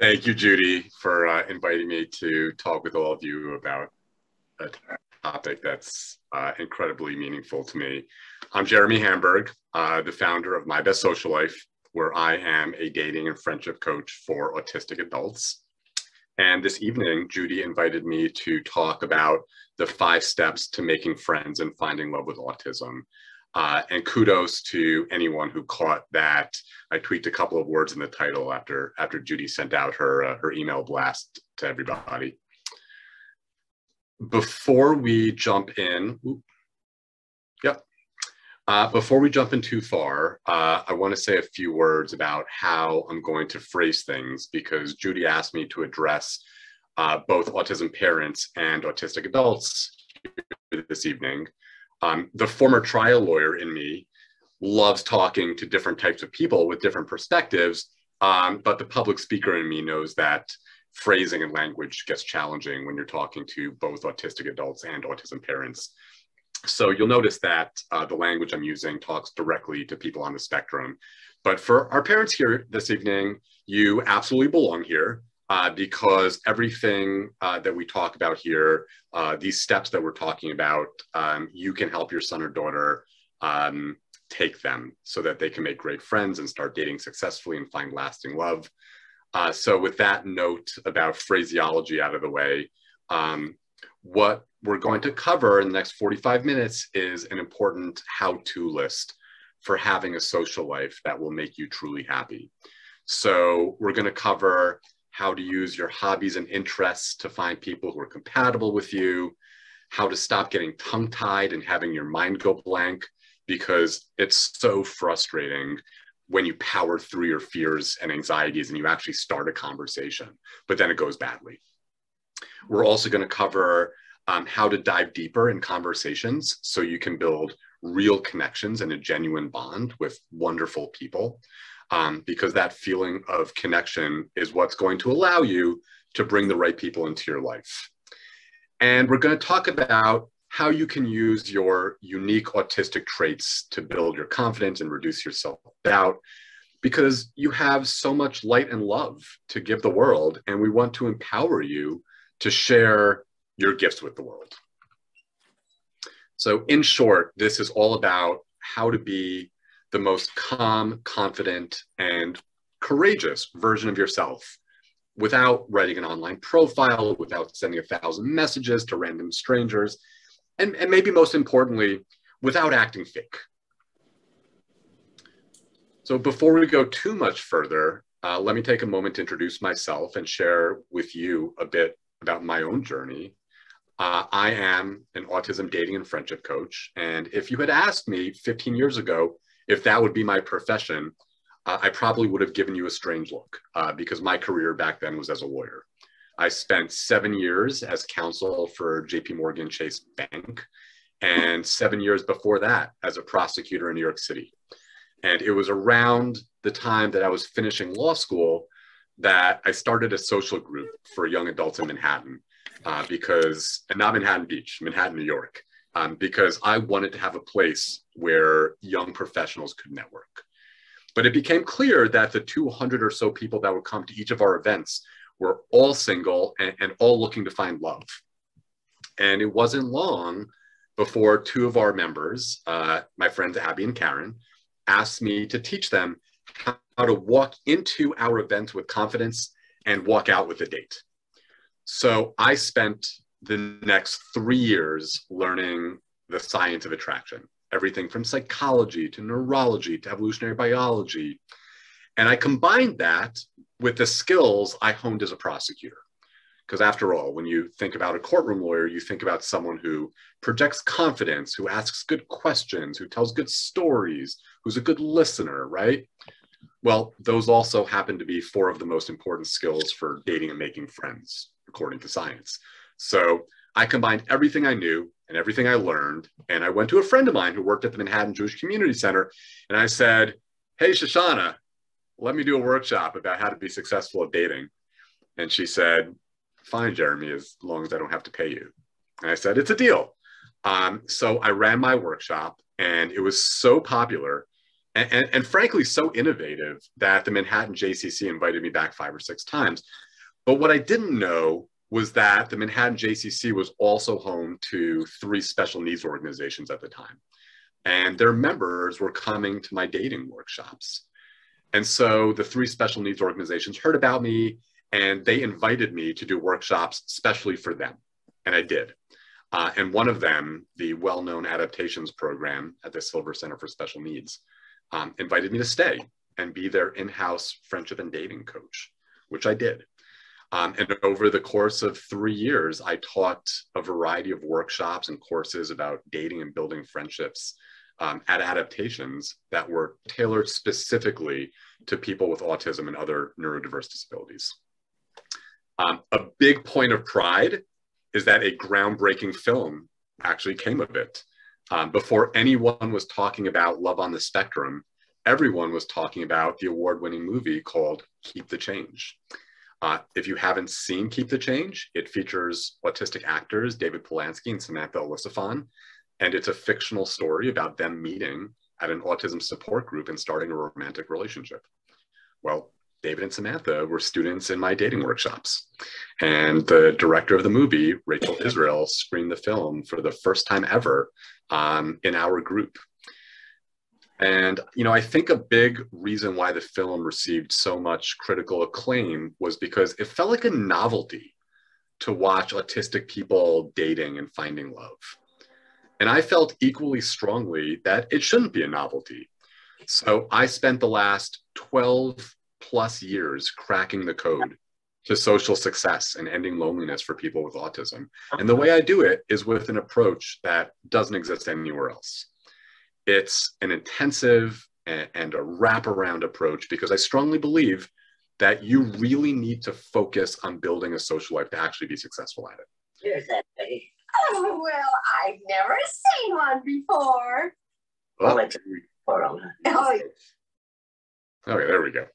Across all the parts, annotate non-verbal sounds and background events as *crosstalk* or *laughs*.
Thank you, Judy, for uh, inviting me to talk with all of you about a topic that's uh, incredibly meaningful to me. I'm Jeremy Hamburgh, uh, the founder of My Best Social Life, where I am a dating and friendship coach for autistic adults. And this evening, Judy invited me to talk about the five steps to making friends and finding love with autism. Uh, and kudos to anyone who caught that. I tweaked a couple of words in the title after after Judy sent out her uh, her email blast to everybody. Before we jump in, yep. Uh, before we jump in too far, uh, I want to say a few words about how I'm going to phrase things because Judy asked me to address uh, both autism parents and autistic adults this evening. Um, the former trial lawyer in me loves talking to different types of people with different perspectives, um, but the public speaker in me knows that phrasing and language gets challenging when you're talking to both autistic adults and autism parents. So you'll notice that uh, the language I'm using talks directly to people on the spectrum. But for our parents here this evening, you absolutely belong here uh, because everything uh, that we talk about here, uh, these steps that we're talking about, um, you can help your son or daughter um, take them so that they can make great friends and start dating successfully and find lasting love. Uh, so with that note about phraseology out of the way, um, what we're going to cover in the next 45 minutes is an important how-to list for having a social life that will make you truly happy. So we're going to cover how to use your hobbies and interests to find people who are compatible with you, how to stop getting tongue tied and having your mind go blank, because it's so frustrating when you power through your fears and anxieties and you actually start a conversation, but then it goes badly. We're also going to cover um, how to dive deeper in conversations so you can build real connections and a genuine bond with wonderful people um, because that feeling of connection is what's going to allow you to bring the right people into your life. And we're going to talk about how you can use your unique autistic traits to build your confidence and reduce your self doubt because you have so much light and love to give the world. And we want to empower you to share your gifts with the world. So, in short, this is all about how to be the most calm, confident, and courageous version of yourself without writing an online profile, without sending a thousand messages to random strangers, and, and maybe most importantly, without acting fake. So before we go too much further, uh, let me take a moment to introduce myself and share with you a bit about my own journey. Uh, I am an autism dating and friendship coach. And if you had asked me 15 years ago if that would be my profession, uh, I probably would have given you a strange look uh, because my career back then was as a lawyer. I spent seven years as counsel for JP Morgan Chase Bank and seven years before that as a prosecutor in New York City. And it was around the time that I was finishing law school that I started a social group for young adults in Manhattan uh, because, and not Manhattan Beach, Manhattan, New York um, because I wanted to have a place where young professionals could network. But it became clear that the 200 or so people that would come to each of our events were all single and, and all looking to find love. And it wasn't long before two of our members, uh, my friends Abby and Karen, asked me to teach them how to walk into our events with confidence and walk out with a date. So I spent the next three years learning the science of attraction, everything from psychology to neurology to evolutionary biology. And I combined that with the skills I honed as a prosecutor. Because after all, when you think about a courtroom lawyer, you think about someone who projects confidence, who asks good questions, who tells good stories, who's a good listener, right? Well, those also happen to be four of the most important skills for dating and making friends, according to science. So I combined everything I knew and everything I learned. And I went to a friend of mine who worked at the Manhattan Jewish Community Center. And I said, Hey, Shoshana, let me do a workshop about how to be successful at dating. And she said, Fine, Jeremy, as long as I don't have to pay you. And I said, It's a deal. Um, so I ran my workshop and it was so popular and, and, and, frankly, so innovative that the Manhattan JCC invited me back five or six times. But what I didn't know was that the Manhattan JCC was also home to three special needs organizations at the time. And their members were coming to my dating workshops. And so the three special needs organizations heard about me and they invited me to do workshops specially for them. And I did. Uh, and one of them, the well known adaptations program at the Silver Center for Special Needs, um, invited me to stay and be their in house friendship and dating coach, which I did. Um, and over the course of three years, I taught a variety of workshops and courses about dating and building friendships um, at adaptations that were tailored specifically to people with autism and other neurodiverse disabilities. Um, a big point of pride is that a groundbreaking film actually came of it. Um, before anyone was talking about Love on the Spectrum, everyone was talking about the award winning movie called Keep the Change. Uh, if you haven't seen Keep the Change, it features autistic actors David Polansky and Samantha Elisofon, and it's a fictional story about them meeting at an autism support group and starting a romantic relationship. Well, David and Samantha were students in my dating workshops. And the director of the movie, Rachel Israel, screened the film for the first time ever um, in our group. And, you know, I think a big reason why the film received so much critical acclaim was because it felt like a novelty to watch autistic people dating and finding love. And I felt equally strongly that it shouldn't be a novelty. So I spent the last 12 plus years cracking the code to social success and ending loneliness for people with autism. And the way I do it is with an approach that doesn't exist anywhere else. It's an intensive and, a wraparound approach because I strongly believe that you really need to focus on building a social life to actually be successful at it. Baby. Oh, well, I've never seen one before. Well, *laughs* oh, oh, okay, there we go.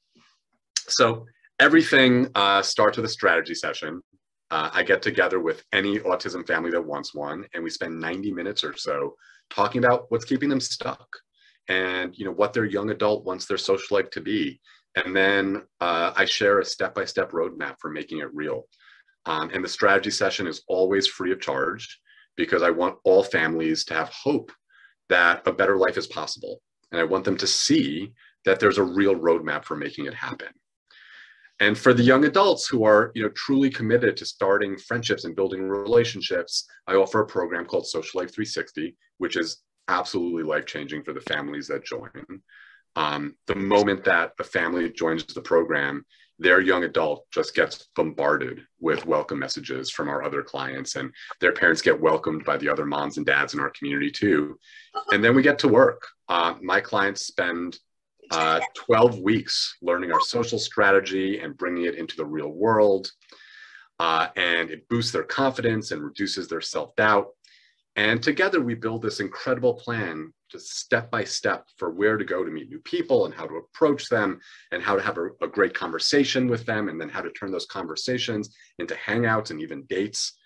So everything uh, starts with a strategy session. Uh, I get together with any autism family that wants one, and we spend 90 minutes or so talking about what's keeping them stuck and you know what their young adult wants their social life to be. And then uh, I share a step-by-step roadmap for making it real. Um, and the strategy session is always free of charge because I want all families to have hope that a better life is possible. And I want them to see that there's a real roadmap for making it happen. And for the young adults who are you know, truly committed to starting friendships and building relationships, I offer a program called Social Life 360, which is absolutely life changing for the families that join. Um, the moment that a family joins the program, their young adult just gets bombarded with welcome messages from our other clients, and their parents get welcomed by the other moms and dads in our community too. And then we get to work. Uh, my clients spend uh, 12 weeks learning our social strategy and bringing it into the real world. Uh, and it boosts their confidence and reduces their self doubt. And together we build this incredible plan just step by step for where to go to meet new people and how to approach them and how to have a, a great conversation with them and then how to turn those conversations into hangouts and even dates.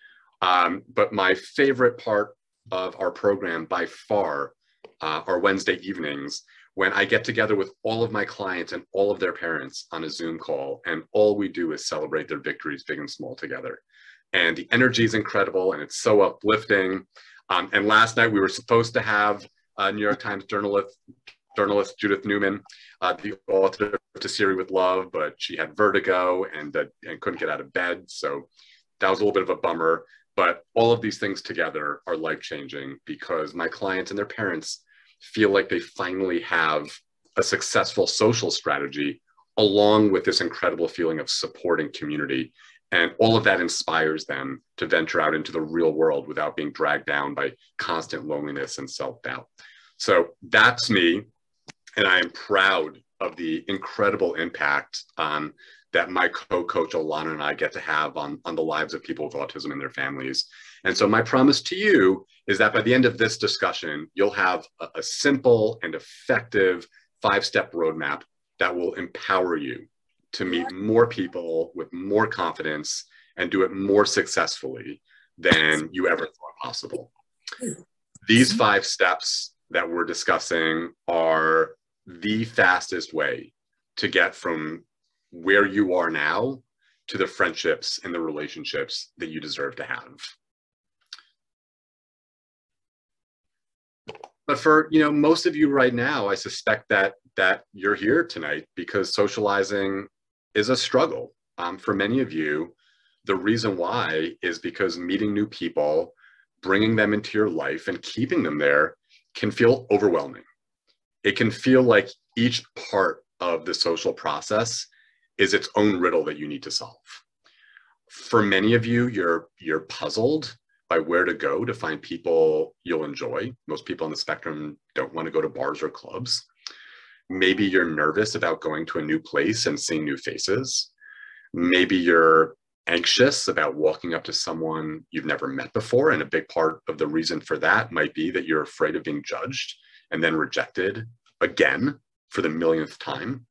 Um, but my favorite part of our program by far uh, are Wednesday evenings when I get together with all of my clients and all of their parents on a Zoom call, and all we do is celebrate their victories, big and small, together. And the energy is incredible and it's so uplifting. Um, and last night we were supposed to have uh, New York Times journalist, journalist Judith Newman, uh, the author of to Siri with Love, but she had vertigo and, uh, and couldn't get out of bed. So that was a little bit of a bummer. But all of these things together are life changing because my clients and their parents feel like they finally have a successful social strategy along with this incredible feeling of supporting community. And all of that inspires them to venture out into the real world without being dragged down by constant loneliness and self doubt. So that's me. And I am proud of the incredible impact um, that my co-coach Alana and I get to have on, on the lives of people with autism and their families. And so my promise to you is that by the end of this discussion, you'll have a, a simple and effective five-step roadmap that will empower you to meet more people with more confidence and do it more successfully than you ever thought possible. These hmm. five steps that we're discussing are the fastest way to get from where you are now to the friendships and the relationships that you deserve to have. But for you know most of you right now, I suspect that that you're here tonight because socializing is a struggle. Um, for many of you, the reason why is because meeting new people, bringing them into your life, and keeping them there can feel overwhelming. It can feel like each part of the social process is its own riddle that you need to solve. For many of you, you're you're puzzled by where to go to find people you'll enjoy. Most people on the spectrum don't want to go to bars or clubs. Maybe you're nervous about going to a new place and seeing new faces. Maybe you're anxious about walking up to someone you've never met before. And a big part of the reason for that might be that you're afraid of being judged and then rejected again for the millionth time.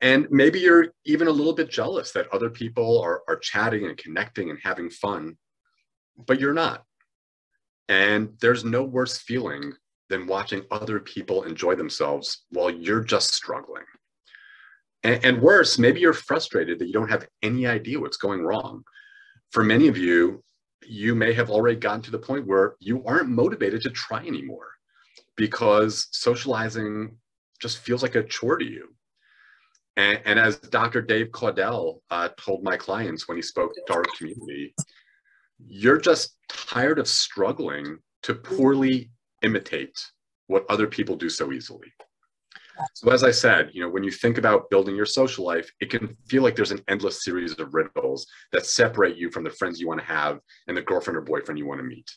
And maybe you're even a little bit jealous that other people are, are chatting and connecting and having fun, but you're not. And there's no worse feeling than watching other people enjoy themselves while you're just struggling. And, and worse, maybe you're frustrated that you don't have any idea what's going wrong. For many of you, you may have already gotten to the point where you aren't motivated to try anymore because socializing just feels like a chore to you. And, and as Dr. Dave Caudel uh, told my clients when he spoke to our community, you're just tired of struggling to poorly imitate what other people do so easily. So as I said, you know, when you think about building your social life, it can feel like there's an endless series of riddles that separate you from the friends you want to have and the girlfriend or boyfriend you want to meet.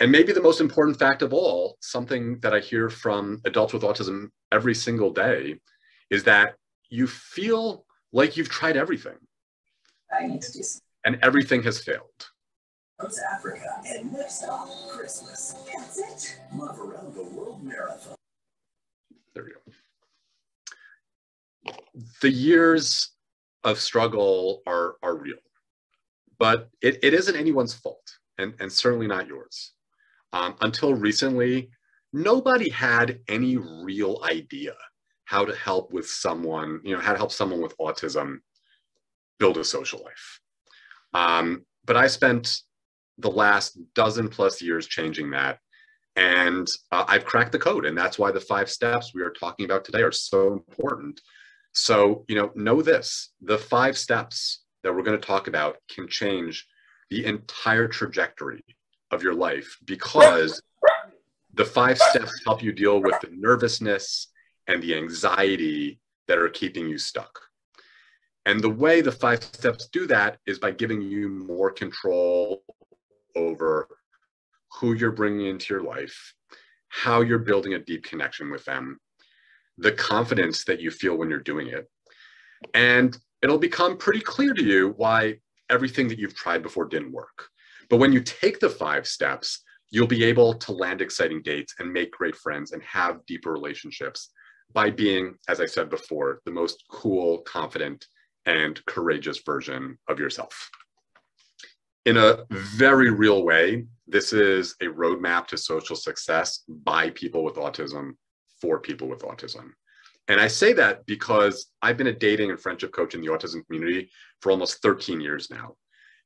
And maybe the most important fact of all, something that I hear from adults with autism every single day, is that you feel like you've tried everything. I need to do And everything has failed. Africa and next stop, Christmas. That's it. Love around the world marathon. There we go. The years of struggle are, are real, but it, it isn't anyone's fault and, and certainly not yours. Um, until recently, nobody had any real idea how to help with someone, you know, how to help someone with autism build a social life. Um, but I spent the last dozen plus years changing that and uh, I've cracked the code. And that's why the five steps we are talking about today are so important. So, you know, know this the five steps that we're going to talk about can change the entire trajectory of your life because the five steps help you deal with the nervousness and the anxiety that are keeping you stuck. And the way the five steps do that is by giving you more control over who you're bringing into your life, how you're building a deep connection with them, the confidence that you feel when you're doing it. And it'll become pretty clear to you why everything that you've tried before didn't work. But when you take the five steps, you'll be able to land exciting dates and make great friends and have deeper relationships by being, as I said before, the most cool, confident, and courageous version of yourself in a very real way, this is a roadmap to social success by people with autism for people with autism. And I say that because I've been a dating and friendship coach in the autism community for almost 13 years now.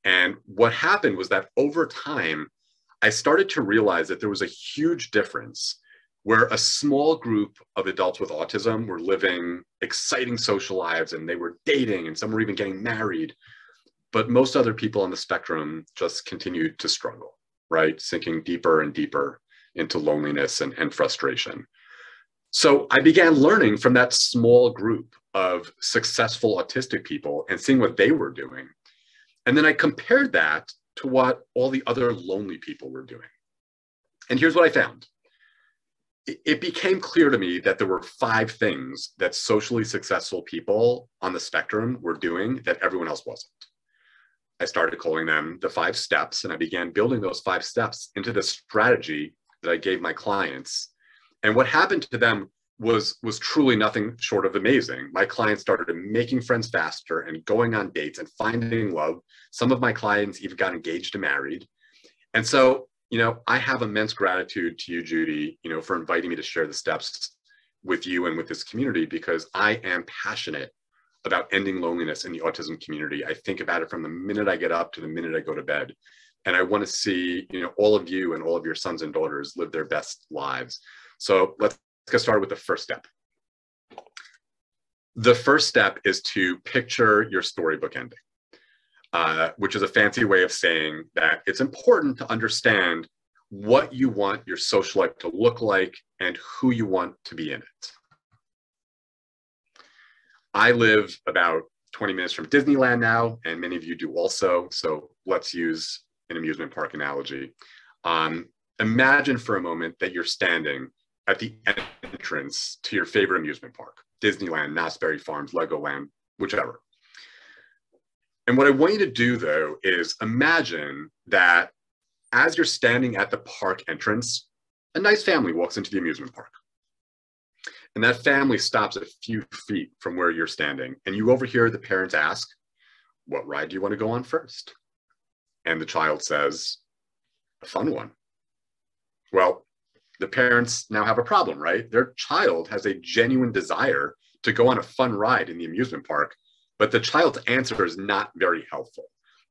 And what happened was that over time, I started to realize that there was a huge difference where a small group of adults with autism were living exciting social lives and they were dating and some were even getting married but most other people on the spectrum just continued to struggle, right? Sinking deeper and deeper into loneliness and, and frustration. So I began learning from that small group of successful autistic people and seeing what they were doing. And then I compared that to what all the other lonely people were doing. And here's what I found. It became clear to me that there were five things that socially successful people on the spectrum were doing that everyone else wasn't. I started calling them the five steps, and I began building those five steps into the strategy that I gave my clients. And what happened to them was was truly nothing short of amazing. My clients started making friends faster and going on dates and finding love. Some of my clients even got engaged and married. And so, you know, I have immense gratitude to you, Judy, you know, for inviting me to share the steps with you and with this community because I am passionate about ending loneliness in the autism community. I think about it from the minute I get up to the minute I go to bed. And I want to see, you know, all of you and all of your sons and daughters live their best lives. So let's get started with the first step. The first step is to picture your storybook ending, uh, which is a fancy way of saying that it's important to understand what you want your social life to look like and who you want to be in it. I live about 20 minutes from Disneyland now, and many of you do also. So let's use an amusement park analogy. Um, imagine for a moment that you're standing at the entrance to your favorite amusement park Disneyland, Knott's Berry Farms, Legoland, whichever. And what I want you to do though is imagine that as you're standing at the park entrance, a nice family walks into the amusement park. And that family stops a few feet from where you're standing. And you overhear the parents ask, What ride do you want to go on first? And the child says, A fun one. Well, the parents now have a problem, right? Their child has a genuine desire to go on a fun ride in the amusement park, but the child's answer is not very helpful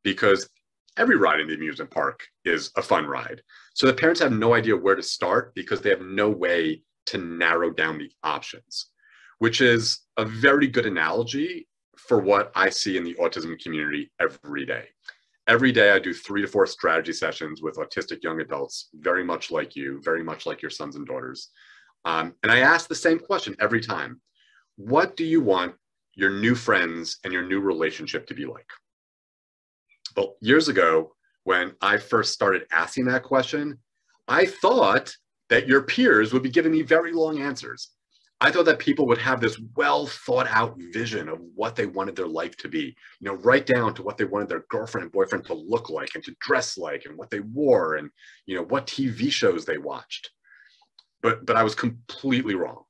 because every ride in the amusement park is a fun ride. So the parents have no idea where to start because they have no way to narrow down the options, which is a very good analogy for what I see in the autism community every day. Every day, I do three to four strategy sessions with autistic young adults, very much like you, very much like your sons and daughters. Um, and I ask the same question every time What do you want your new friends and your new relationship to be like? Well, years ago, when I first started asking that question, I thought that your peers would be giving me very long answers. I thought that people would have this well thought out vision of what they wanted their life to be, you know, right down to what they wanted their girlfriend and boyfriend to look like and to dress like and what they wore and, you know, what TV shows they watched. But, but I was completely wrong.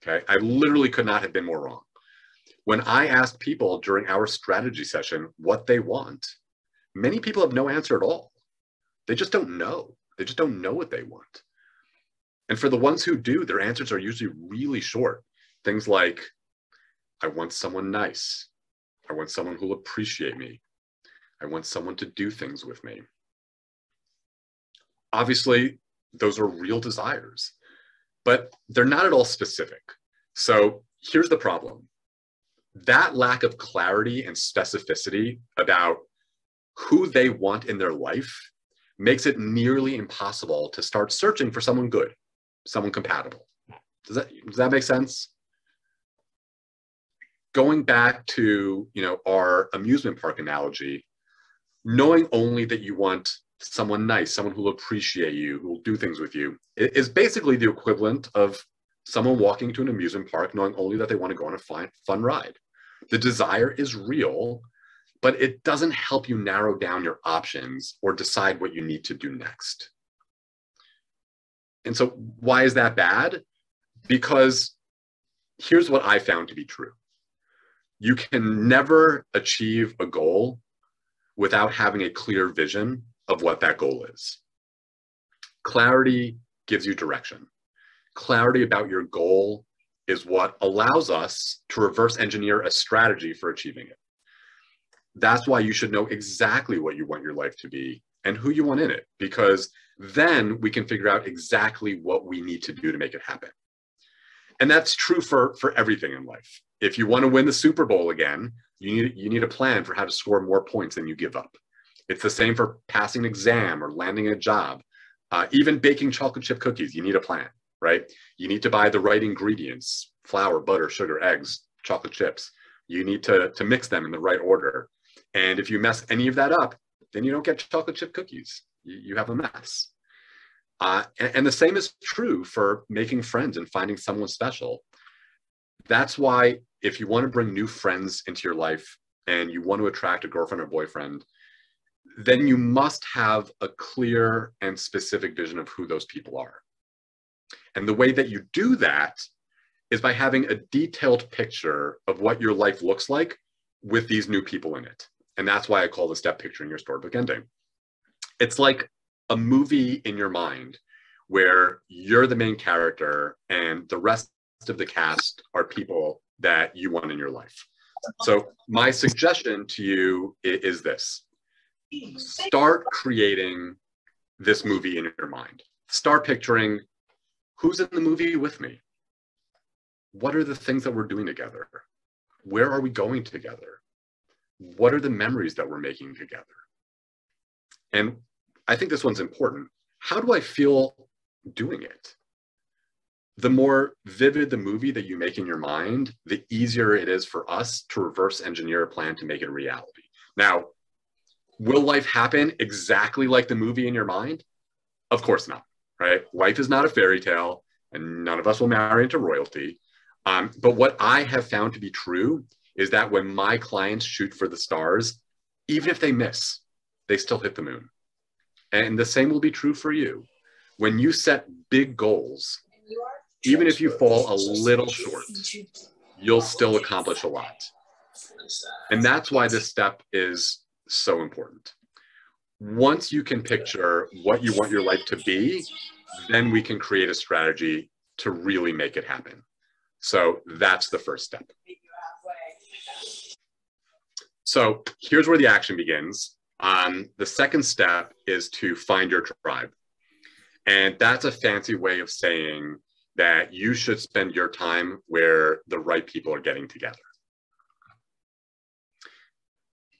Okay. I literally could not have been more wrong. When I asked people during our strategy session what they want, many people have no answer at all. They just don't know. They just don't know what they want. And for the ones who do, their answers are usually really short. Things like, I want someone nice. I want someone who'll appreciate me. I want someone to do things with me. Obviously, those are real desires, but they're not at all specific. So here's the problem that lack of clarity and specificity about who they want in their life makes it nearly impossible to start searching for someone good, someone compatible. Does that, does that make sense? Going back to you know our amusement park analogy, knowing only that you want someone nice, someone who will appreciate you, who will do things with you, is basically the equivalent of someone walking to an amusement park knowing only that they want to go on a fun, fun ride. The desire is real, but it doesn't help you narrow down your options or decide what you need to do next. And so, why is that bad? Because here's what I found to be true you can never achieve a goal without having a clear vision of what that goal is. Clarity gives you direction. Clarity about your goal is what allows us to reverse engineer a strategy for achieving it that's why you should know exactly what you want your life to be and who you want in it, because then we can figure out exactly what we need to do to make it happen. And that's true for, for everything in life. If you want to win the Super Bowl again, you need, you need a plan for how to score more points than you give up. It's the same for passing an exam or landing a job. Uh, even baking chocolate chip cookies, you need a plan, right? You need to buy the right ingredients flour, butter, sugar, eggs, chocolate chips. You need to, to mix them in the right order. And if you mess any of that up, then you don't get chocolate chip cookies. You, have a mess. Uh, and, and the same is true for making friends and finding someone special. That's why if you want to bring new friends into your life and you want to attract a girlfriend or boyfriend, then you must have a clear and specific vision of who those people are. And the way that you do that is by having a detailed picture of what your life looks like with these new people in it. And that's why I call the step picturing your storybook ending. It's like a movie in your mind where you're the main character and the rest of the cast are people that you want in your life. So my suggestion to you is this. Start creating this movie in your mind. Start picturing who's in the movie with me? What are the things that we're doing together? Where are we going together? What are the memories that we're making together? And I think this one's important. How do I feel doing it? The more vivid the movie that you make in your mind, the easier it is for us to reverse engineer a plan to make it a reality. Now, will life happen exactly like the movie in your mind? Of course not, right? Life is not a fairy tale, and none of us will marry into royalty. Um, but what I have found to be true is that when my clients shoot for the stars, even if they miss, they still hit the moon. And the same will be true for you. When you set big goals, even if you fall a little short, you'll still accomplish a lot. And that's why this step is so important. Once you can picture what you want your life to be, then we can create a strategy to really make it happen. So that's the first step. So here's where the action begins. Um, the second step is to find your tribe. And that's a fancy way of saying that you should spend your time where the right people are getting together.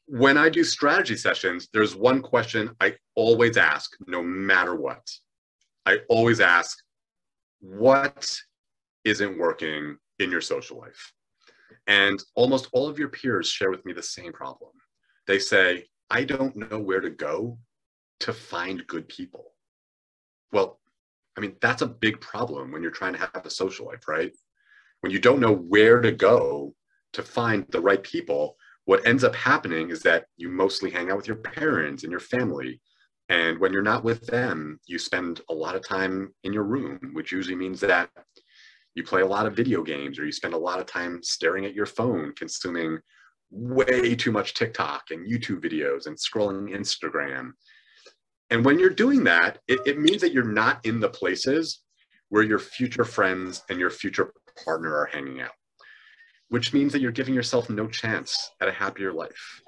When I do strategy sessions, there's one question I always ask, no matter what. I always ask, what isn't working in your social life? And almost all of your peers share with me the same problem. They say, I don't know where to go to find good people. Well, I mean, that's a big problem when you're trying to have a social life, right? When you don't know where to go to find the right people, what ends up happening is that you mostly hang out with your parents and your family. And when you're not with them, you spend a lot of time in your room, which usually means that you play a lot of video games or you spend a lot of time staring at your phone, consuming way too much TikTok and YouTube videos and scrolling Instagram. And when you're doing that, it, it means that you're not in the places where your future friends and your future partner are hanging out, which means that you're giving yourself no chance at a happier life.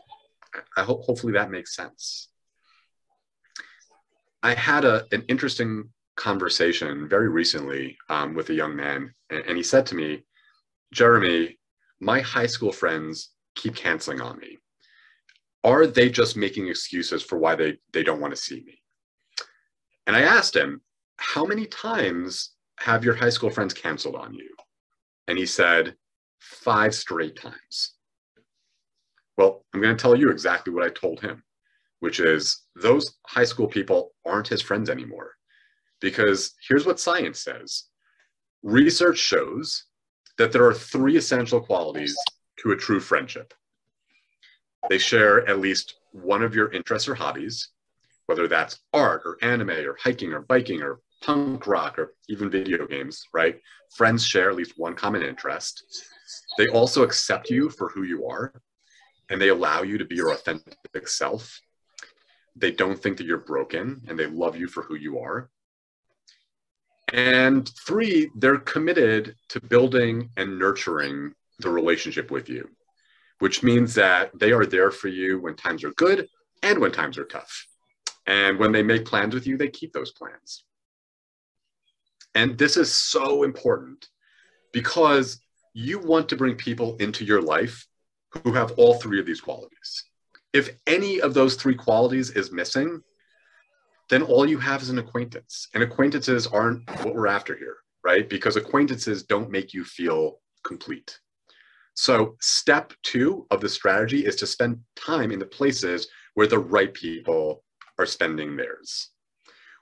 I hope hopefully that makes sense. I had a, an interesting conversation very recently um, with a young man, and, and he said to me, Jeremy, my high school friends keep canceling on me. Are they just making excuses for why they, they don't want to see me? And I asked him, How many times have your high school friends canceled on you? And he said, Five straight times. Well, I'm going to tell you exactly what I told him, which is those high school people aren't his friends anymore. Because here's what science says research shows that there are three essential qualities to a true friendship. They share at least one of your interests or hobbies, whether that's art or anime or hiking or biking or punk rock or even video games, right? Friends share at least one common interest. They also accept you for who you are and they allow you to be your authentic self. They don't think that you're broken and they love you for who you are. And three, they're committed to building and nurturing the relationship with you, which means that they are there for you when times are good and when times are tough. And when they make plans with you, they keep those plans. And this is so important because you want to bring people into your life who have all three of these qualities. If any of those three qualities is missing, then all you have is an acquaintance. And acquaintances aren't what we're after here, right? Because acquaintances don't make you feel complete. So, step two of the strategy is to spend time in the places where the right people are spending theirs,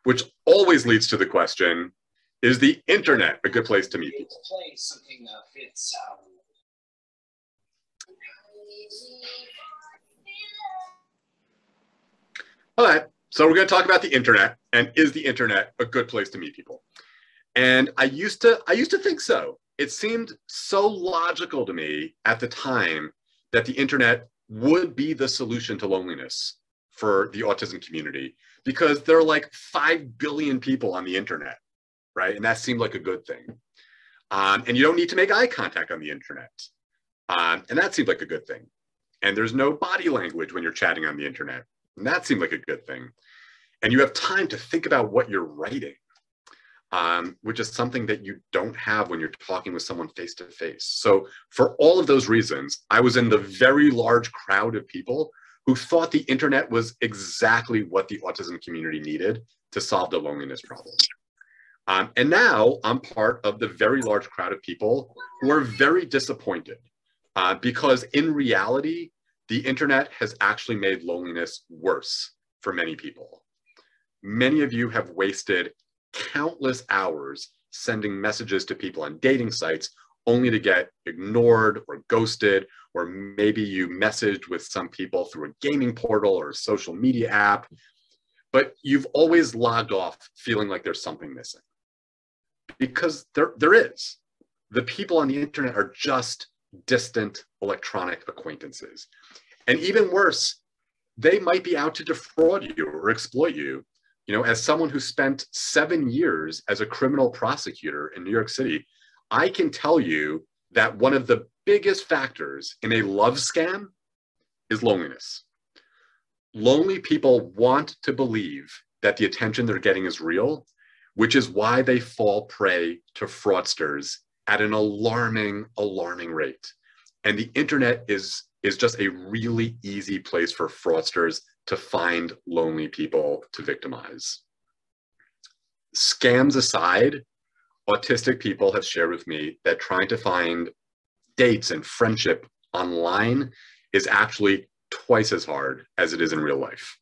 which always leads to the question is the internet a good place to meet people? All right, so we're going to talk about the internet and is the internet a good place to meet people? And I used to I used to think so it seemed so logical to me at the time that the internet would be the solution to loneliness for the autism community because there are like 5 billion people on the internet, right? And that seemed like a good thing. Um, and you don't need to make eye contact on the internet. Um, and that seemed like a good thing. And there's no body language when you're chatting on the internet. And that seemed like a good thing. And you have time to think about what you're writing, um, which is something that you don't have when you're talking with someone face to face. So, for all of those reasons, I was in the very large crowd of people who thought the internet was exactly what the autism community needed to solve the loneliness problem. Um, and now I'm part of the very large crowd of people who are very disappointed uh, because in reality, the internet has actually made loneliness worse for many people. Many of you have wasted countless hours sending messages to people on dating sites only to get ignored or ghosted, or maybe you messaged with some people through a gaming portal or a social media app, but you've always logged off feeling like there's something missing. Because there, there is. The people on the internet are just distant electronic acquaintances. And even worse, they might be out to defraud you or exploit you. You know, as someone who spent seven years as a criminal prosecutor in New York City, I can tell you that one of the biggest factors in a love scam is loneliness. Lonely people want to believe that the attention they're getting is real, which is why they fall prey to fraudsters at an alarming, alarming rate. And the internet is, is just a really easy place for fraudsters to find lonely people to victimize. Scams aside, autistic people have shared with me that trying to find dates and friendship online is actually twice as hard as it is in real life.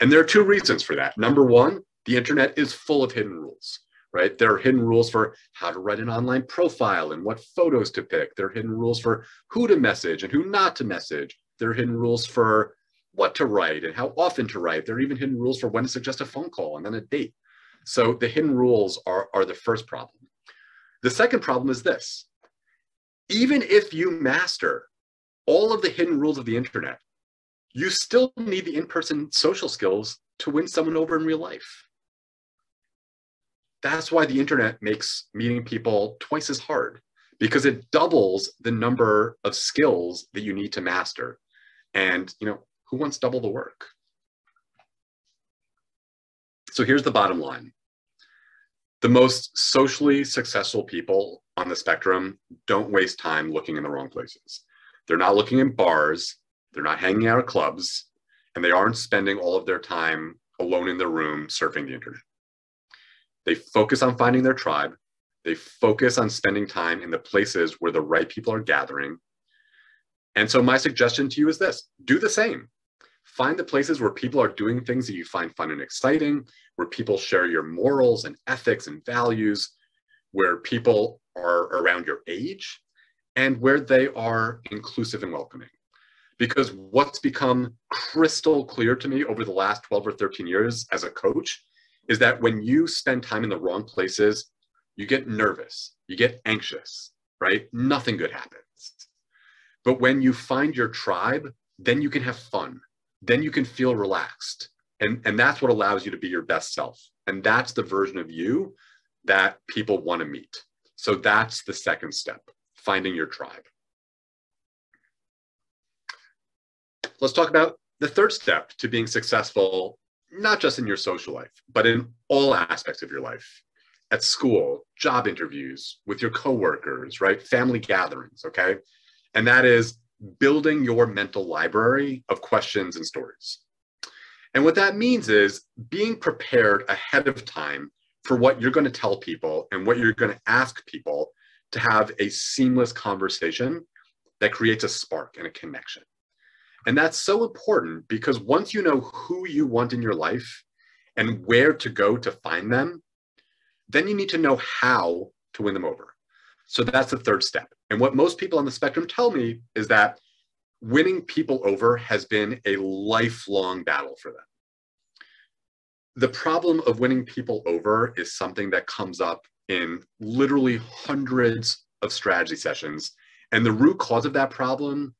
And there are two reasons for that. Number one, the internet is full of hidden rules right? There are hidden rules for how to write an online profile and what photos to pick. There are hidden rules for who to message and who not to message. There are hidden rules for what to write and how often to write. There are even hidden rules for when to suggest a phone call and then a date. So the hidden rules are, are the first problem. The second problem is this. Even if you master all of the hidden rules of the internet, you still need the in-person social skills to win someone over in real life that's why the internet makes meeting people twice as hard because it doubles the number of skills that you need to master. And, you know, who wants double the work? So here's the bottom line. The most socially successful people on the spectrum don't waste time looking in the wrong places. They're not looking in bars, they're not hanging out at clubs, and they aren't spending all of their time alone in their room surfing the internet. They focus on finding their tribe. They focus on spending time in the places where the right people are gathering. And so, my suggestion to you is this do the same. Find the places where people are doing things that you find fun and exciting, where people share your morals and ethics and values, where people are around your age, and where they are inclusive and welcoming. Because what's become crystal clear to me over the last 12 or 13 years as a coach is that when you spend time in the wrong places, you get nervous, you get anxious, right? Nothing good happens. But when you find your tribe, then you can have fun. Then you can feel relaxed. And, and that's what allows you to be your best self. And that's the version of you that people want to meet. So that's the second step, finding your tribe. Let's talk about the third step to being successful not just in your social life, but in all aspects of your life at school, job interviews, with your coworkers, right? Family gatherings, okay? And that is building your mental library of questions and stories. And what that means is being prepared ahead of time for what you're going to tell people and what you're going to ask people to have a seamless conversation that creates a spark and a connection. And that's so important because once you know who you want in your life and where to go to find them, then you need to know how to win them over. So that's the third step. And what most people on the spectrum tell me is that winning people over has been a lifelong battle for them. The problem of winning people over is something that comes up in literally hundreds of strategy sessions. And the root cause of that problem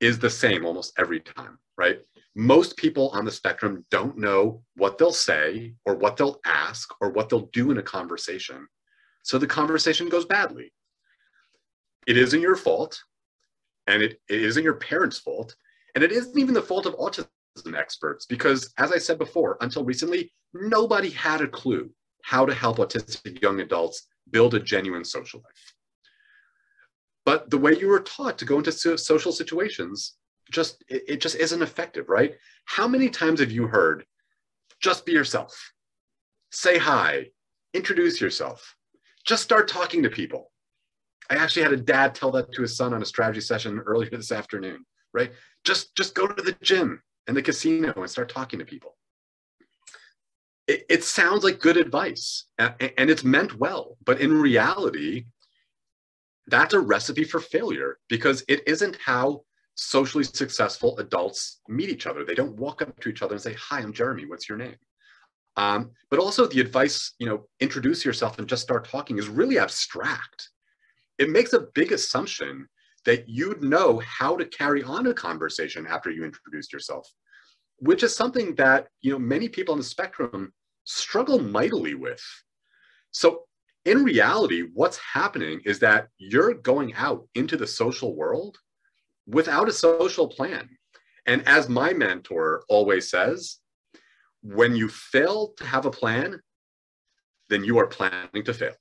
is the same almost every time, right? Most people on the spectrum don't know what they'll say or what they'll ask or what they'll do in a conversation. So the conversation goes badly. It isn't your fault, and it, it isn't your parents' fault, and it isn't even the fault of autism experts because, as I said before, until recently, nobody had a clue how to help autistic young adults build a genuine social life. But the way you were taught to go into social situations just it, it just isn't effective, right? How many times have you heard just be yourself? Say hi, introduce yourself. Just start talking to people. I actually had a dad tell that to his son on a strategy session earlier this afternoon, right? Just just go to the gym and the casino and start talking to people. It, it sounds like good advice and, and it's meant well, but in reality, that's a recipe for failure because it isn't how socially successful adults meet each other. They don't walk up to each other and say, Hi, I'm Jeremy, what's your name? Um, but also the advice, you know, introduce yourself and just start talking is really abstract. It makes a big assumption that you'd know how to carry on a conversation after you introduced yourself, which is something that, you know, many people on the spectrum struggle mightily with. So in reality, what's happening is that you're going out into the social world without a social plan. And as my mentor always says, when you fail to have a plan, then you are planning to fail.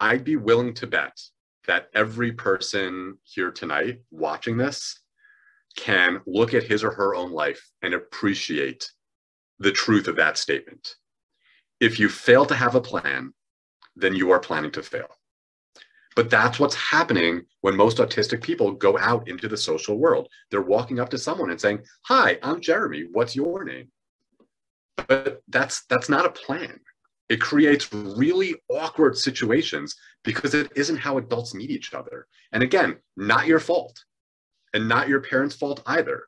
I'd be willing to bet that every person here tonight watching this can look at his or her own life and appreciate the truth of that statement. If you fail to have a plan, then you are planning to fail. But that's what's happening when most autistic people go out into the social world. They're walking up to someone and saying, "Hi, I'm Jeremy. What's your name?" But that's that's not a plan. It creates really awkward situations because it isn't how adults meet each other. And again, not your fault and not your parents' fault either.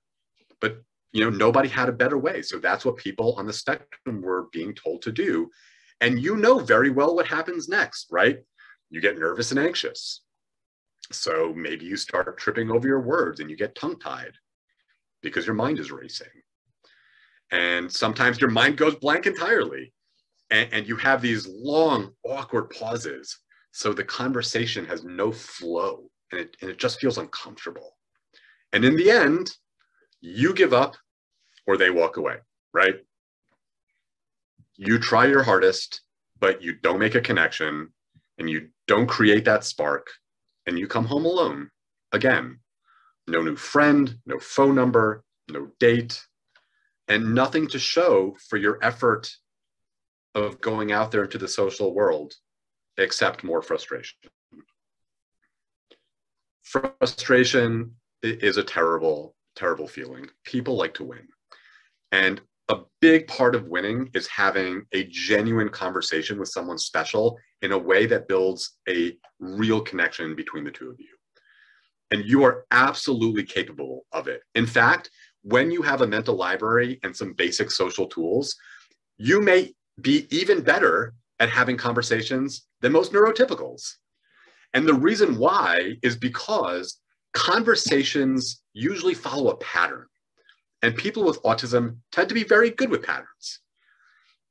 But you know, nobody had a better way. So that's what people on the spectrum were being told to do. And you know very well what happens next, right? you get nervous and anxious. So maybe you start tripping over your words and you get tongue tied because your mind is racing. And sometimes your mind goes blank entirely. And, and, you have these long, awkward pauses. So the conversation has no flow and it, and it just feels uncomfortable. And in the end, you give up or they walk away, right? You try your hardest, but you don't make a connection and you don't create that spark and you come home alone again no new friend no phone number no date and nothing to show for your effort of going out there into the social world except more frustration frustration is a terrible terrible feeling people like to win and a big part of winning is having a genuine conversation with someone special in a way that builds a real connection between the two of you. And you are absolutely capable of it. In fact, when you have a mental library and some basic social tools, you may be even better at having conversations than most neurotypicals. And the reason why is because conversations usually follow a pattern. And people with autism tend to be very good with patterns.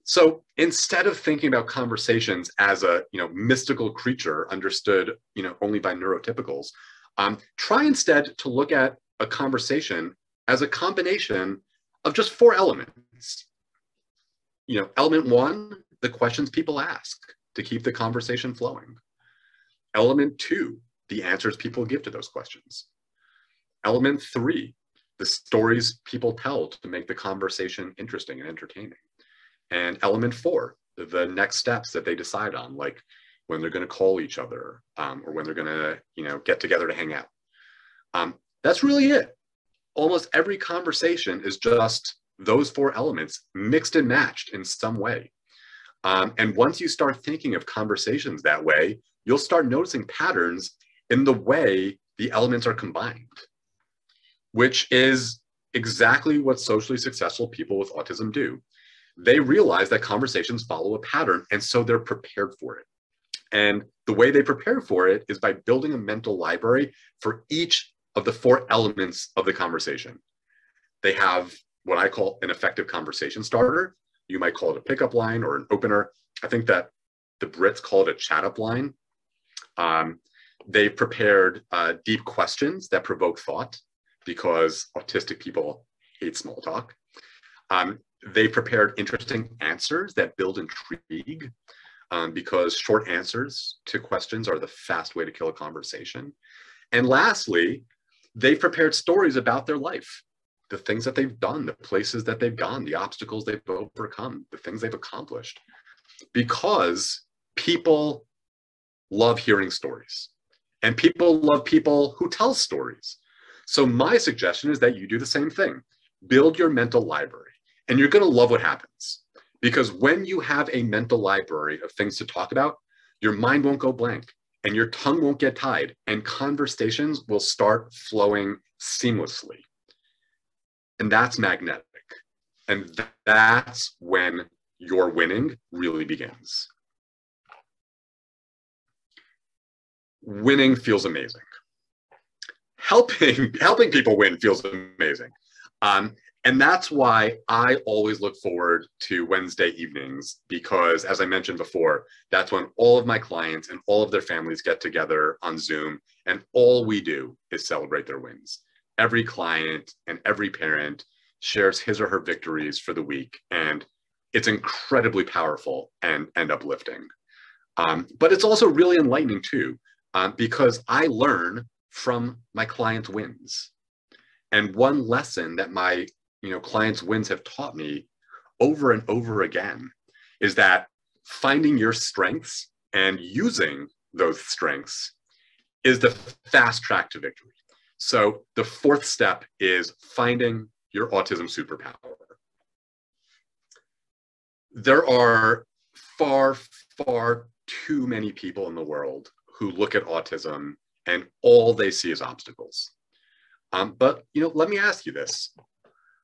So instead of thinking about conversations as a you know mystical creature understood you know only by neurotypicals, um, try instead to look at a conversation as a combination of just four elements. You know, element one, the questions people ask to keep the conversation flowing. Element two, the answers people give to those questions. Element three, the stories people tell to make the conversation interesting and entertaining. And element four, the next steps that they decide on, like when they're going to call each other um, or when they're going to, you know, get together to hang out. Um, that's really it. Almost every conversation is just those four elements mixed and matched in some way. Um, and once you start thinking of conversations that way, you'll start noticing patterns in the way the elements are combined which is exactly what socially successful people with autism do. They realize that conversations follow a pattern, and so they're prepared for it. And the way they prepare for it is by building a mental library for each of the four elements of the conversation. They have what I call an effective conversation starter. You might call it a pickup line or an opener. I think that the Brits call it a chat up line. Um, They've prepared uh, deep questions that provoke thought because autistic people hate small talk. Um, they prepared interesting answers that build intrigue um, because short answers to questions are the fast way to kill a conversation. And lastly, they've prepared stories about their life, the things that they've done, the places that they've gone, the obstacles they've overcome, the things they've accomplished, because people love hearing stories and people love people who tell stories. So my suggestion is that you do the same thing. Build your mental library and you're going to love what happens because when you have a mental library of things to talk about, your mind won't go blank and your tongue won't get tied and conversations will start flowing seamlessly. And that's magnetic. And that's when your winning really begins. Winning feels amazing. Helping *laughs* helping people win feels amazing. Um, and that's why I always look forward to Wednesday evenings because, as I mentioned before, that's when all of my clients and all of their families get together on Zoom, and all we do is celebrate their wins. Every client and every parent shares his or her victories for the week, and it's incredibly powerful and, and uplifting. Um, but it's also really enlightening too, um, because I learn from my clients' wins. And one lesson that my you know clients wins have taught me over and over again is that finding your strengths and using those strengths is the fast track to victory. So the fourth step is finding your autism superpower. There are far, far too many people in the world who look at autism and all they see is obstacles. Um, but you know, let me ask you this: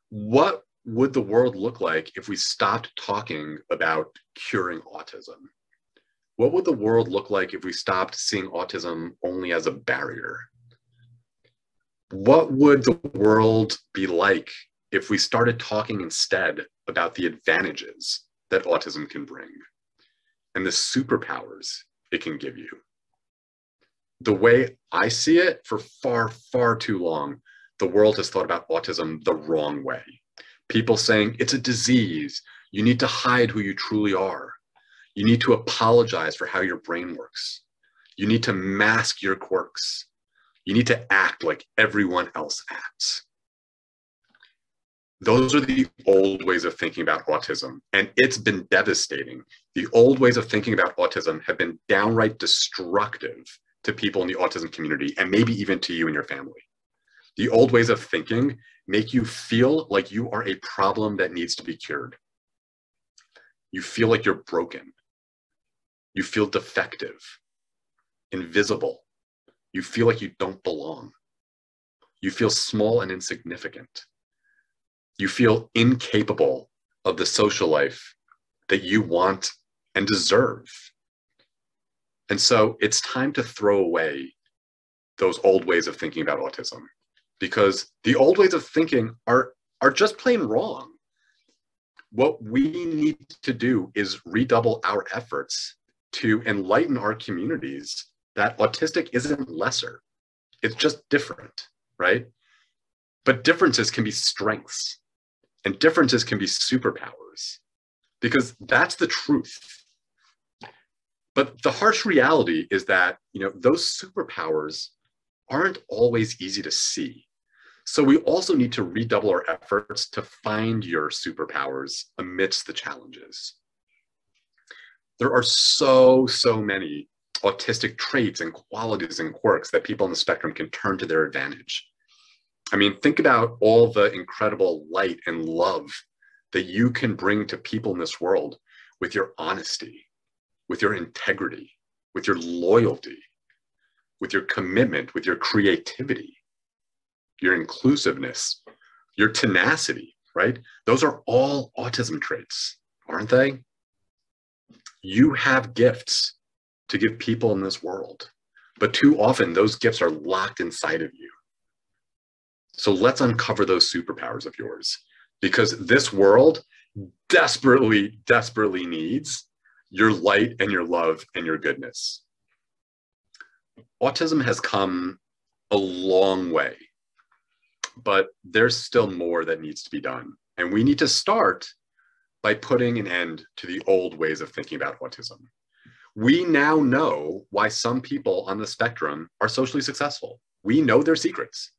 what would the world look like if we stopped talking about curing autism? What would the world look like if we stopped seeing autism only as a barrier? What would the world be like if we started talking instead about the advantages that autism can bring and the superpowers it can give you? The way I see it for far, far too long the world has thought about autism the wrong way. People saying it's a disease. You need to hide who you truly are. You need to apologize for how your brain works. You need to mask your quirks. You need to act like everyone else acts. Those are the old ways of thinking about autism, and it's been devastating. The old ways of thinking about autism have been downright destructive to people in the autism community, and maybe even to you and your family. The old ways of thinking make you feel like you are a problem that needs to be cured. You feel like you're broken. You feel defective, invisible. You feel like you don't belong. You feel small and insignificant. You feel incapable of the social life that you want and deserve. And so it's time to throw away those old ways of thinking about autism because the old ways of thinking are are just plain wrong what we need to do is redouble our efforts to enlighten our communities that autistic isn't lesser it's just different right but differences can be strengths and differences can be superpowers because that's the truth but the harsh reality is that you know those superpowers aren't always easy to see. So we also need to redouble our efforts to find your superpowers amidst the challenges. There are so, so many autistic traits and qualities and quirks that people on the spectrum can turn to their advantage. I mean, think about all the incredible light and love that you can bring to people in this world with your honesty, with your integrity, with your loyalty, with your commitment, with your creativity, your inclusiveness, your tenacity, right? Those are all autism traits, aren't they? You have gifts to give people in this world, but too often those gifts are locked inside of you. So let's uncover those superpowers of yours because this world desperately, desperately needs your light and your love and your goodness. autism has come a long way, but there's still more that needs to be done. And we need to start by putting an end to the old ways of thinking about autism. We now know why some people on the spectrum are socially successful. We know their secrets.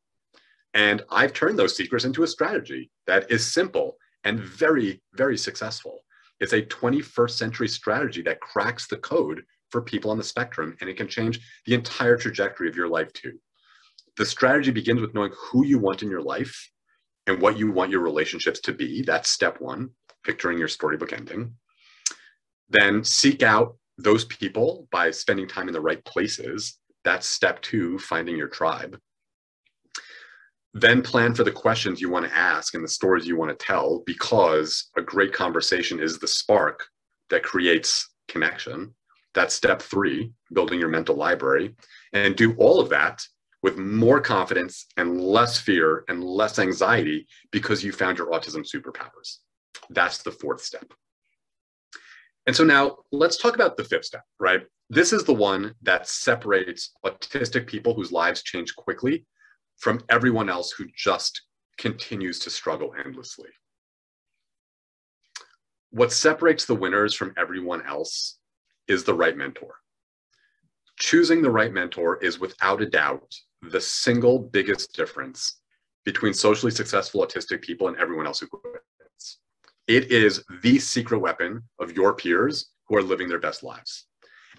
And I've turned those secrets into a strategy that is simple and very, very successful. It's a 21st century strategy that cracks the code for people on the spectrum, and it can change the entire trajectory of your life too. The strategy begins with knowing who you want in your life and what you want your relationships to be. That's step one, picturing your storybook ending. Then seek out those people by spending time in the right places. That's step two, finding your tribe. Then plan for the questions you want to ask and the stories you want to tell because a great conversation is the spark that creates connection. That's step three, building your mental library. And do all of that with more confidence and less fear and less anxiety because you found your autism superpowers. That's the fourth step. And so now let's talk about the fifth step, right? This is the one that separates autistic people whose lives change quickly from everyone else who just continues to struggle endlessly. What separates the winners from everyone else is the right mentor. Choosing the right mentor is without a doubt the single biggest difference between socially successful autistic people and everyone else who quits. It is the secret weapon of your peers who are living their best lives.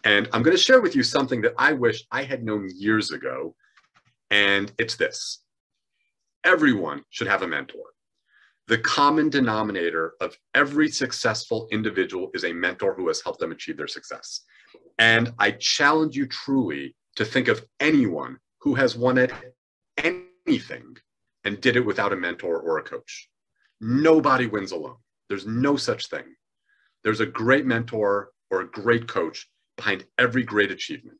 And I'm going to share with you something that I wish I had known years ago. And it's this everyone should have a mentor. The common denominator of every successful individual is a mentor who has helped them achieve their success. And I challenge you truly to think of anyone who has at anything and did it without a mentor or a coach. Nobody wins alone. There's no such thing. There's a great mentor or a great coach behind every great achievement.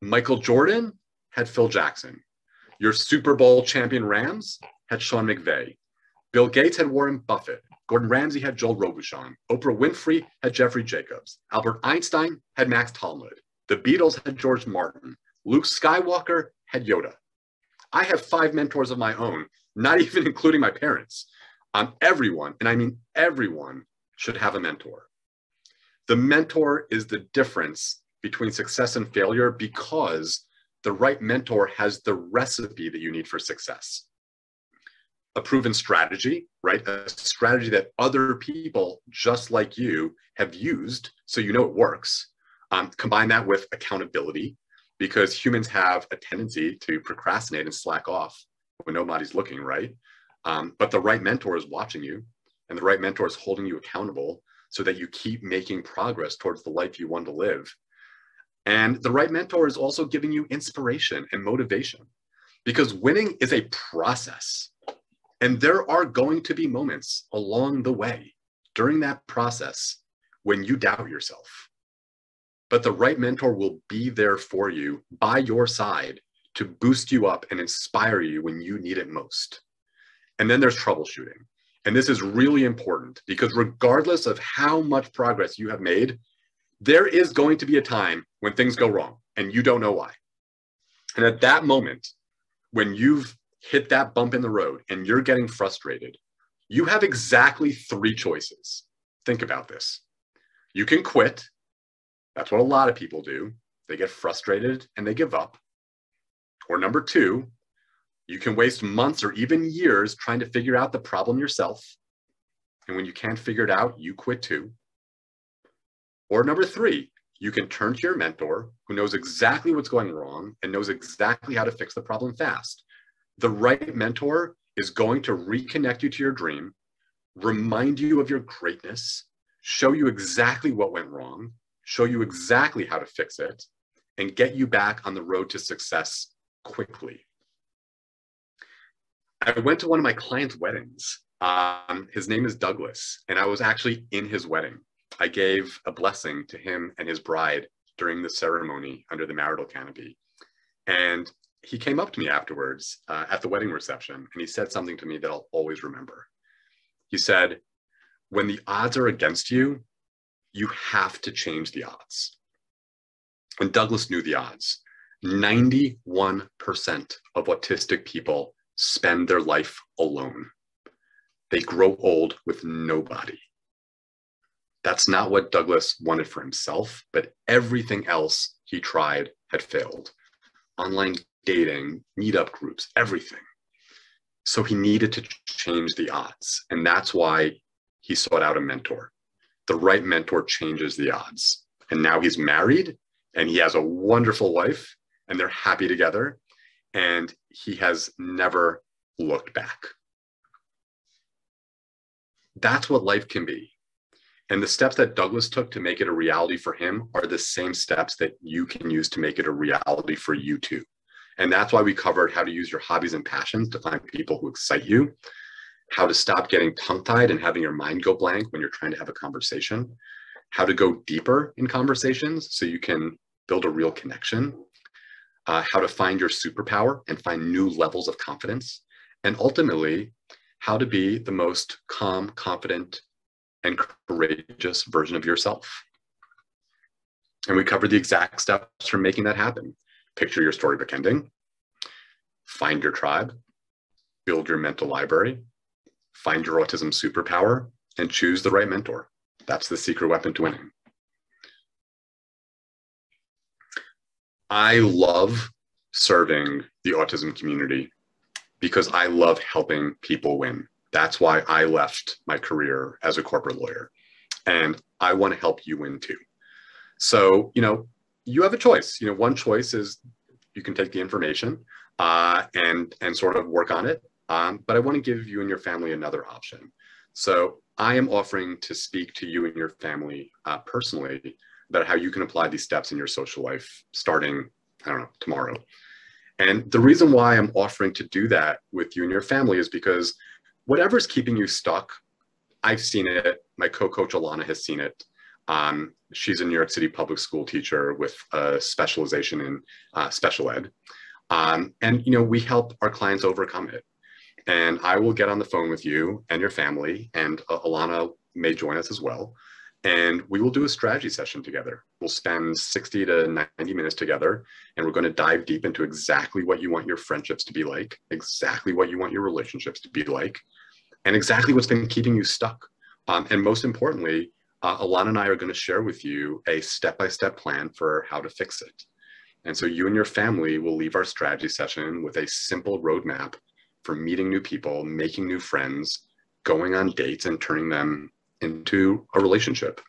Michael Jordan had Phil Jackson. Your Super Bowl champion Rams had Sean McVay. Bill Gates had Warren Buffett. Gordon Ramsay had Joel Robuchon. Oprah Winfrey had Jeffrey Jacobs. Albert Einstein had Max Talmud. The Beatles had George Martin. Luke Skywalker had Yoda. I have five mentors of my own, not *laughs* even including my parents. Um, everyone, and I mean everyone, should have a mentor. The mentor is the difference between success and failure because the right mentor has the recipe that you need for success. A proven strategy, right? A strategy that other people just like you have used so you know it works. Um, combine that with accountability, because humans have a tendency to procrastinate and slack off when nobody's looking, right? Um, but the right mentor is watching you, and the right mentor is holding you accountable so that you keep making progress towards the life you want to live. And the right mentor is also giving you inspiration and motivation because winning is a process. And there are going to be moments along the way during that process when you doubt yourself but the right mentor will be there for you by your side to boost you up and inspire you when you need it most. And then there's troubleshooting. And this is really important because regardless of how much progress you have made, there is going to be a time when things go wrong and you don't know why. And at that moment, when you've hit that bump in the road and you're getting frustrated, you have exactly three choices. Think about this. You can quit that's what a lot of people do. They get frustrated and they give up. Or number two, you can waste months or even years trying to figure out the problem yourself. And when you can't figure it out, you quit too. Or number three, you can turn to your mentor who knows exactly what's going wrong and knows exactly how to fix the problem fast. The right mentor is going to reconnect you to your dream, remind you of your greatness, show you exactly what went wrong, show you exactly how to fix it, and get you back on the road to success quickly. I went to one of my clients' weddings. Um, his name is Douglas, and I was actually in his wedding. I gave a blessing to him and his bride during the ceremony under the marital canopy. And he came up to me afterwards uh, at the wedding reception and he said something to me that I'll always remember. He said, When the odds are against you, you have to change the odds. And Douglas knew the odds. 91% of autistic people spend their life alone. They grow old with nobody. That's not what Douglas wanted for himself, but everything else he tried had failed. Online dating, meetup groups, everything. So he needed to change the odds. And that's why he sought out a mentor. The right mentor changes the odds. And now he's married and he has a wonderful wife and they're happy together. And he has never looked back. That's what life can be. And the steps that Douglas took to make it a reality for him are the same steps that you can use to make it a reality for you too. And that's why we covered how to use your hobbies and passions to find people who excite you, how to stop getting tongue tied and having your mind go blank when you're trying to have a conversation, how to go deeper in conversations so you can build a real connection, uh, how to find your superpower and find new levels of confidence, and ultimately, how to be the most calm, confident, and courageous version of yourself. And we covered the exact steps for making that happen picture your storybook ending, find your tribe, build your mental library, find your autism superpower, and choose the right mentor. That's the secret weapon to winning. I love serving the autism community because I love helping people win. That's why I left my career as a corporate lawyer. And I want to help you win too. So, you know, you have a choice. You know, one choice is you can take the information uh, and and sort of work on it. Um, but I want to give you and your family another option. So I am offering to speak to you and your family uh, personally about how you can apply these steps in your social life starting, I don't know, tomorrow. And the reason why I'm offering to do that with you and your family is because whatever's keeping you stuck, I've seen it. My co-coach Alana has seen it. Um, she's a New York City public school teacher with a specialization in uh, special ed. Um, and, you know, we help our clients overcome it. And I will get on the phone with you and your family, and uh, Alana may join us as well. And we will do a strategy session together. We'll spend 60 to 90 minutes together, and we're going to dive deep into exactly what you want your friendships to be like, exactly what you want your relationships to be like, and exactly what's been keeping you stuck. Um, and most importantly, uh, Alana and I are going to share with you a step-by-step plan for how to fix it. And so you and your family will leave our strategy session with a simple roadmap for meeting new people, making new friends, going on dates and turning them into a relationship.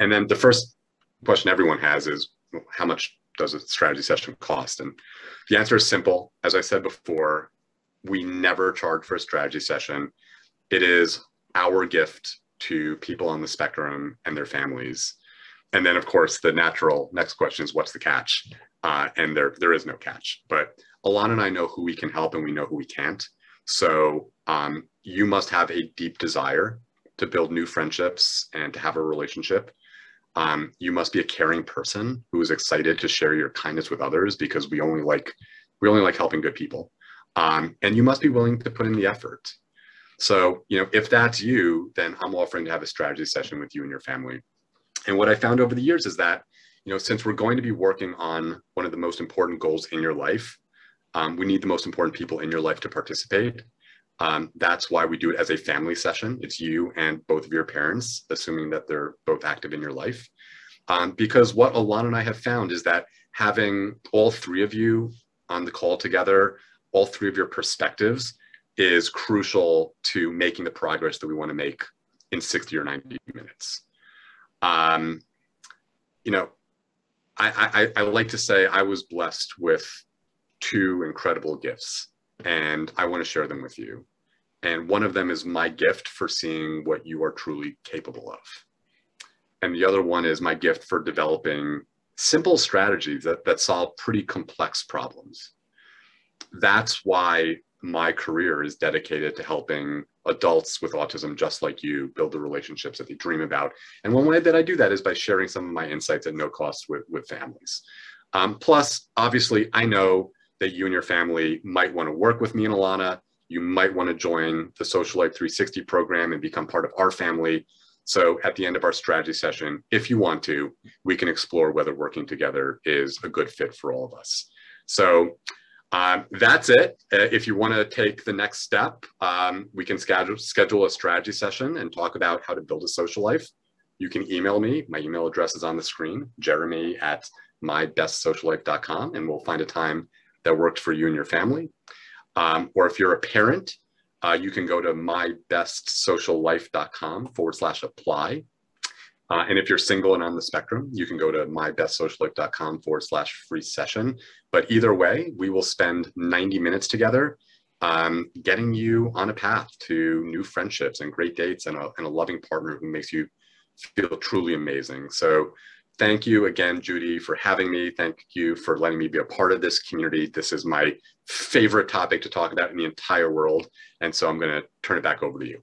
And then the first question everyone has is how much does a strategy session cost? And the answer is simple. As I said before, we never charge for a strategy session. It is our gift to people on the spectrum and their families. And then, of course, the natural next question is what's the catch? Uh, and there, there is no catch. But Alana and I know who we can help and we know who we can't. So um, you must have a deep desire to build new friendships and to have a relationship. Um, you must be a caring person who is excited to share your kindness with others because we only like we only like helping good people. Um, and you must be willing to put in the effort. So, you know, if that's you, then I'm offering to have a strategy session with you and your family. And what I found over the years is that, you know, since we're going to be working on one of the most important goals in your life, um, we need the most important people in your life to participate. Um, that's why we do it as a family session. It's you and both of your parents, assuming that they're both active in your life. Um, because what Alana and I have found is that having all three of you on the call together, all three of your perspectives, is crucial to making the progress that we want to make in 60 or 90 minutes. Um, you know, I, I, I like to say I was blessed with two incredible gifts, and I want to share them with you. And one of them is my gift for seeing what you are truly capable of. And the other one is my gift for developing simple strategies that, that solve pretty complex problems. That's why my career is dedicated to helping adults with autism just like you build the relationships that they dream about and one way that i do that is by sharing some of my insights at no cost with, with families um, plus obviously i know that you and your family might want to work with me and alana you might want to join the social life 360 program and become part of our family So at the end of our strategy session, if you want to, we can explore whether working together is a good fit for all of us. So um, that's it. Uh, if you want to take the next step, um, we can schedule, schedule a strategy session and talk about how to build a social life. You can email me. My email address is on the screen, jeremy at mybestsociallife.com, and we'll find a time that worked for you and your family. Um, or if you're a parent, uh, you can go to mybestsociallife.com forward slash apply. Uh, and if you're single and on the spectrum, you can go to mybestsociallife.com forward slash free session. But either way, we will spend 90 minutes together um, getting you on a path to new friendships and great dates and a, and a loving partner who makes you feel truly amazing. So thank you again, Judy, for having me. Thank you for letting me be a part of this community. This is my favorite topic to talk about in the entire world. And so I'm going to turn it back over to you.